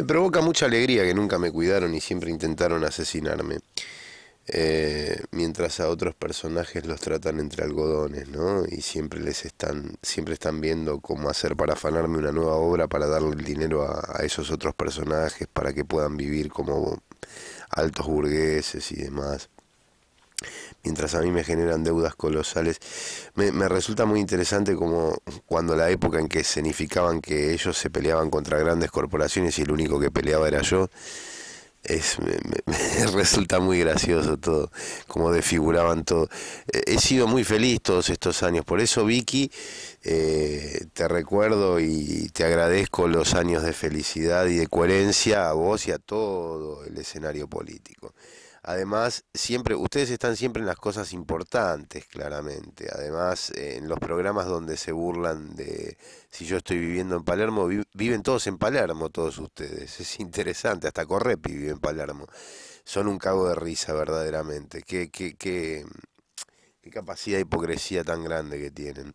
Me provoca mucha alegría que nunca me cuidaron y siempre intentaron asesinarme. Eh, mientras a otros personajes los tratan entre algodones, ¿no? Y siempre les están, siempre están viendo cómo hacer para afanarme una nueva obra para darle el dinero a, a esos otros personajes para que puedan vivir como altos burgueses y demás mientras a mí me generan deudas colosales. Me, me, resulta muy interesante como cuando la época en que significaban que ellos se peleaban contra grandes corporaciones y el único que peleaba era yo, es, me, me, resulta muy gracioso todo, como desfiguraban todo. He sido muy feliz todos estos años, por eso Vicky, eh, te recuerdo y te agradezco los años de felicidad y de coherencia a vos y a todo el escenario político. Además, siempre, ustedes están siempre en las cosas importantes, claramente. Además, en los programas donde se burlan de si yo estoy viviendo en Palermo, vi, viven todos en Palermo, todos ustedes. Es interesante, hasta Correpi vive en Palermo. Son un cago de risa, verdaderamente. Qué, qué, qué, qué capacidad de hipocresía tan grande que tienen.